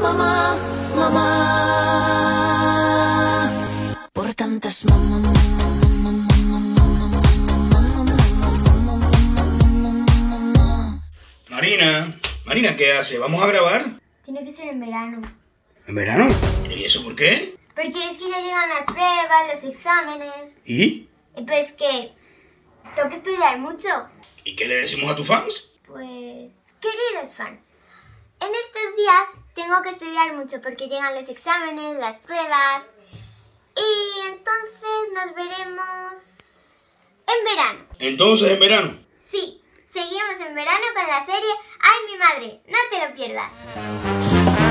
mamá, mamá. Por tantas mamá, mamá, Marina, Marina, ¿qué hace? ¿Vamos a grabar? Tiene que ser en verano. ¿En verano? ¿Y eso por qué? Porque es que ya llegan las pruebas, los exámenes. ¿Y? Pues que tengo que estudiar mucho. ¿Y qué le decimos a tus fans? Pues, queridos fans, en estos días tengo que estudiar mucho porque llegan los exámenes, las pruebas. Y entonces nos veremos en verano. Entonces, en verano. Sí, seguimos en verano con la serie Ay mi madre, no te lo pierdas.